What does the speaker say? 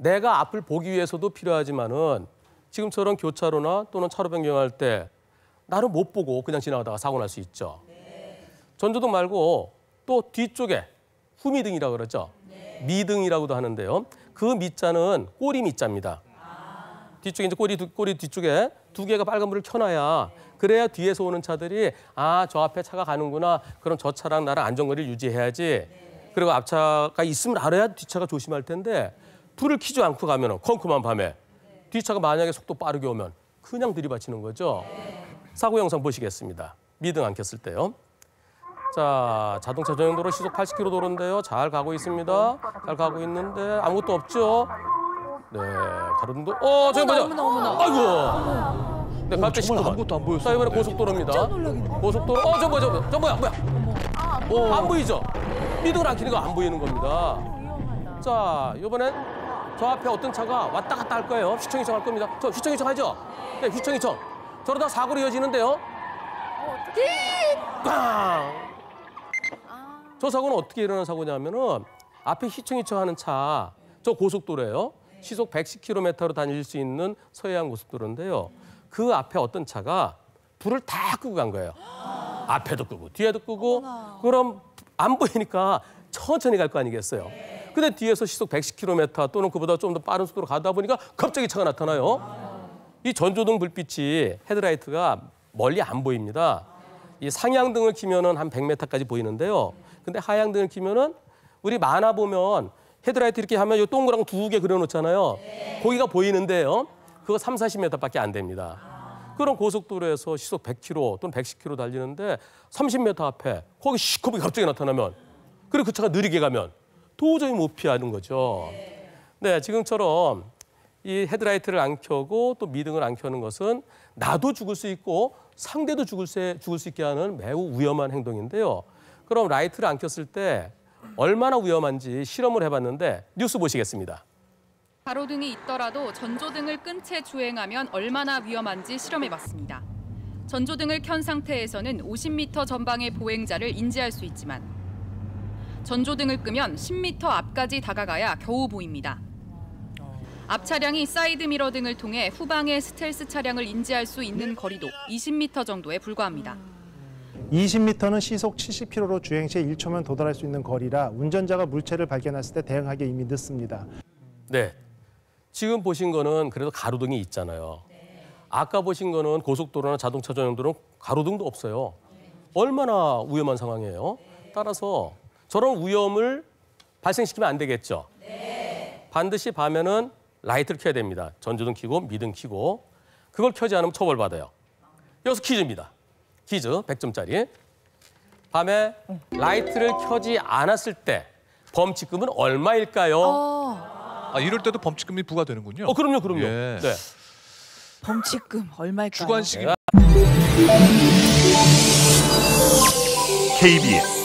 내가 앞을 보기 위해서도 필요하지만은 지금처럼 교차로나 또는 차로 변경할 때 나를 못 보고 그냥 지나가다가 사고 날 수 있죠. 전조등 말고 또 뒤쪽에 후미등이라고 그러죠. 미등이라고도 하는데요. 그 밑자는 꼬리 밑자입니다. 뒤쪽에 이제 꼬리 두- 꼬리 뒤쪽에 두 개가 빨간 불을 켜놔야 그래야 뒤에서 오는 차들이 아 저 앞에 차가 가는구나 그럼 저 차랑 나랑 안전거리를 유지해야지 그리고 앞차가 있으면 알아야 뒷차가 조심할 텐데 불을 켜지 않고 가면은 컴컴한 밤에 뒷차가 만약에 속도 빠르게 오면 그냥 들이받치는 거죠. 사고 영상 보시겠습니다. 미등 안 켰을 때요. 자 자동차 전용도로 시속 80km 도로인데요. 잘 가고 있습니다. 잘 가고 있는데 아무것도 없죠? 네 가로등도 어 저기 보자. 아이고. 네 갑자기 정말 19번 아무것도 안 보였어요. 자 이번에 네. 고속도로입니다. 고속도로 어 저 뭐야 저 뭐야 저 뭐야 뭐야? 안 보이죠? 미등을 안 켜니까 안 보이는 겁니다. 자 이번엔 저 앞에 어떤 차가 왔다 갔다 할 거예요 휘청 휘청 할 겁니다 저 휘청 휘청 하죠 네 휘청 휘청 저러다 사고로 이어지는데요 꽝! 저 사고는 어떻게 일어난 사고냐면은 앞에 휘청휘청 하는 차, 저 고속도로예요. 시속 110km로 다닐 수 있는 서해안 고속도로인데요. 그 앞에 어떤 차가 불을 다 끄고 간 거예요. 앞에도 끄고 뒤에도 끄고 그럼 안 보이니까 천천히 갈 거 아니겠어요. 근데 뒤에서 시속 110km 또는 그보다 좀 더 빠른 속도로 가다 보니까 갑자기 차가 나타나요. 이 전조등 불빛이 헤드라이트가 멀리 안 보입니다. 이 상향등을 키면은 한 100m까지 보이는데요. 근데 하향등을 키면은 우리 만화 보면 헤드라이트 이렇게 하면 이 동그란 두개 그려놓잖아요. 거기가 보이는데요. 그거 3, 40m밖에 안 됩니다. 그런 고속도로에서 시속 100km 또는 110km 달리는데 30m 앞에 거기 시커멓게 갑자기 나타나면 그리고 그 차가 느리게 가면 도저히 못 피하는 거죠. 네, 지금처럼 이 헤드라이트를 안 켜고 또 미등을 안 켜는 것은 나도 죽을 수 있고 상대도 죽을 수, 죽을 수 있게 하는 매우 위험한 행동인데요. 그럼 라이트를 안 켰을 때 얼마나 위험한지 실험을 해봤는데 뉴스 보시겠습니다. 가로등이 있더라도 전조등을 끈 채 주행하면 얼마나 위험한지 실험해봤습니다. 전조등을 켠 상태에서는 50m 전방의 보행자를 인지할 수 있지만 전조등을 끄면 10m 앞까지 다가가야 겨우 보입니다. 앞 차량이 사이드 미러 등을 통해 후방의 스텔스 차량을 인지할 수 있는 거리도 20m 정도에 불과합니다. 20m는 시속 70km로 주행 시 1초면 도달할 수 있는 거리라 운전자가 물체를 발견했을 때 대응하기 이미 늦습니다. 네. 지금 보신 거는 그래도 가로등이 있잖아요. 아까 보신 거는 고속도로나 자동차 전용도로는 가로등도 없어요. 얼마나 위험한 상황이에요. 따라서 저런 위험을 발생시키면 안 되겠죠. 반드시 밤에는 라이트를 켜야 됩니다. 전조등 켜고 미등 켜고 그걸 켜지 않으면 처벌받아요. 여기서 퀴즈입니다. 퀴즈 100점짜리. 밤에 라이트를 켜지 않았을 때 범칙금은 얼마일까요? 아, 이럴 때도 범칙금이 부과되는군요. 어, 그럼요, 그럼요. 예. 네. 범칙금 얼마일까요? 주관식이 KBS